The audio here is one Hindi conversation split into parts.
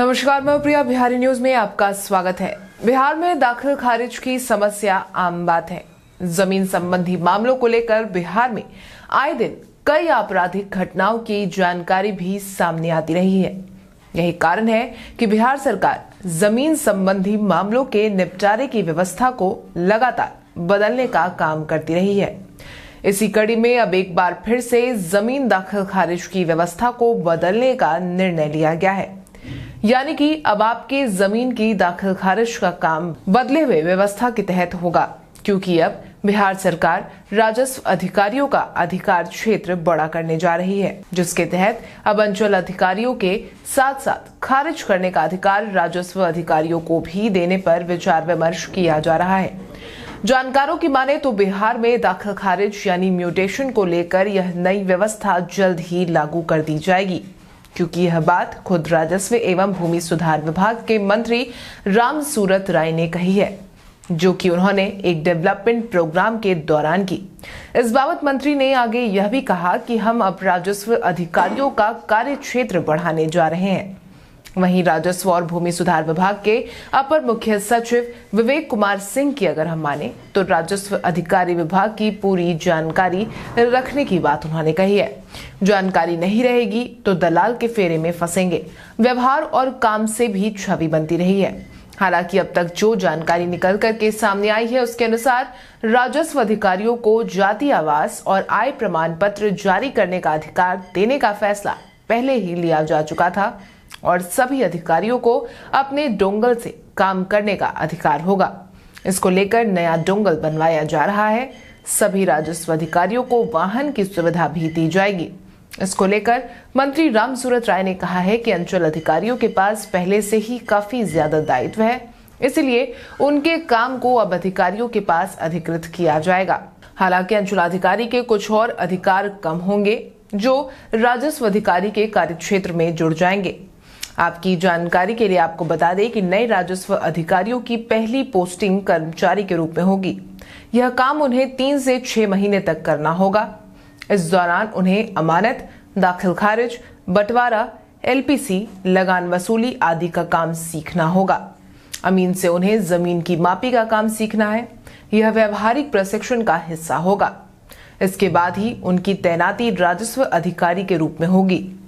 नमस्कार, मैं प्रिया। बिहारी न्यूज़ में आपका स्वागत है। बिहार में दाखिल खारिज की समस्या आम बात है। ज़मीन संबंधी मामलों को लेकर बिहार में आए दिन कई आपराधिक घटनाओं की जानकारी भी सामने आती रही है। यही कारण है कि बिहार सरकार ज़मीन संबंधी मामलों के निपटारे की व्यवस्था को लगातार बदलने का काम करती रही है। इसी कड़ी में अब एक बार फिर से ज़मीन दाखिल खारिज की व्यवस्था को बदलने का निर्णय लिया गया है। यानी कि अब आपके ज़मीन की दाखिल खारिज का काम बदले हुए व्यवस्था के तहत होगा, क्योंकि अब बिहार सरकार राजस्व अधिकारियों का अधिकार क्षेत्र बड़ा करने जा रही है, जिसके तहत अब अंचल अधिकारियों के साथ साथ खारिज करने का अधिकार राजस्व अधिकारियों को भी देने पर विचार विमर्श किया जा रहा है। जानकारों की माने तो बिहार में दाखिल खारिज यानी म्यूटेशन को लेकर यह नई व्यवस्था जल्द ही लागू कर दी जाएगी। क्योंकि यह बात खुद राजस्व एवं भूमि सुधार विभाग के मंत्री राम सूरत राय ने कही है, जो कि उन्होंने एक डेवलपमेंट प्रोग्राम के दौरान की। इस बाबत मंत्री ने आगे यह भी कहा कि हम अब राजस्व अधिकारियों का कार्य क्षेत्र बढ़ाने जा रहे हैं। वहीं राजस्व और भूमि सुधार विभाग के अपर मुख्य सचिव विवेक कुमार सिंह की अगर हम माने तो राजस्व अधिकारी विभाग की पूरी जानकारी रखने की बात उन्होंने कही है। जानकारी नहीं रहेगी तो दलाल के फेरे में फंसेंगे। व्यवहार और काम से भी छवि बनती रही है। हालाँकि अब तक जो जानकारी निकल कर के सामने आई है, उसके अनुसार राजस्व अधिकारियों को जाति आवास और आय प्रमाण पत्र जारी करने का अधिकार देने का फैसला पहले ही लिया जा चुका था। और सभी अधिकारियों को अपने डोंगल से काम करने का अधिकार होगा। इसको लेकर नया डोंगल बनवाया जा रहा है। सभी राजस्व अधिकारियों को वाहन की सुविधा भी दी जाएगी। इसको लेकर मंत्री राम सूरत राय ने कहा है कि अंचल अधिकारियों के पास पहले से ही काफ़ी ज़्यादा दायित्व है। इसलिए उनके काम को अब अधिकारियों के पास अधिकृत किया जाएगा। हालाँकि अंचलाधिकारी के कुछ और अधिकार कम होंगे, जो राजस्व अधिकारी के कार्यक्षेत्र में जुड़ जाएँगे। आपकी जानकारी के लिए आपको बता दें कि नए राजस्व अधिकारियों की पहली पोस्टिंग कर्मचारी के रूप में होगी। यह काम उन्हें तीन से छह महीने तक करना होगा। इस दौरान उन्हें अमानत, दाखिल खारिज, बंटवारा, एलपीसी, लगान वसूली आदि का काम सीखना होगा। अमीन से उन्हें ज़मीन की मापी का काम सीखना है। यह व्यवहारिक प्रशिक्षण का हिस्सा होगा। इसके बाद ही उनकी तैनाती राजस्व अधिकारी के रूप में होगी।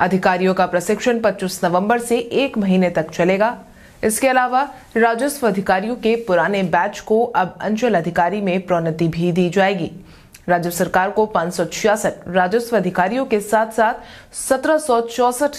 अधिकारियों का प्रशिक्षण 25 नवंबर से एक महीने तक चलेगा। इसके अलावा राजस्व अधिकारियों के पुराने बैच को अब अंचल अधिकारी में प्रोन्नति भी दी जाएगी। राज्य सरकार को पाँच राजस्व अधिकारियों के साथ साथ सत्रह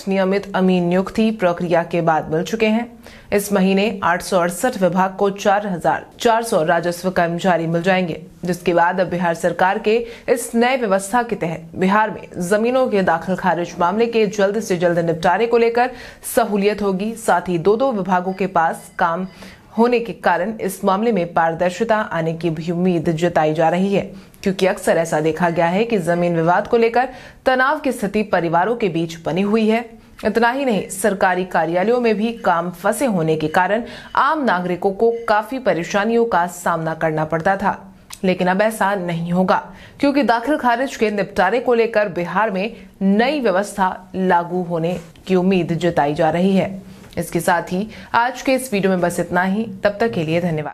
नियमित अमीन नियुक्ति प्रक्रिया के बाद मिल चुके हैं। इस महीने आठ सौ अड़सठ विभाग को 4,400 राजस्व कर्मचारी मिल जाएँगे जिसके बाद अब बिहार सरकार के इस नए व्यवस्था के तहत बिहार में जमीनों के दाखिल खारिज मामले के जल्द से जल्द निपटारे को लेकर सहूलियत होगी। साथ ही दो दो विभागों के पास काम होने के कारण इस मामले में पारदर्शिता आने की भी उम्मीद जताई जा रही है। क्योंकि अक्सर ऐसा देखा गया है कि ज़मीन विवाद को लेकर तनाव की स्थिति परिवारों के बीच बनी हुई है। इतना ही नहीं, सरकारी कार्यालयों में भी काम फंसे होने के कारण आम नागरिकों को काफ़ी परेशानियों का सामना करना पड़ता था। लेकिन अब ऐसा नहीं होगा, क्योंकि दाखिल खारिज के निपटारे को लेकर बिहार में नई व्यवस्था लागू होने की उम्मीद जताई जा रही है। इसके साथ ही आज के इस वीडियो में बस इतना ही। तब तक के लिए धन्यवाद।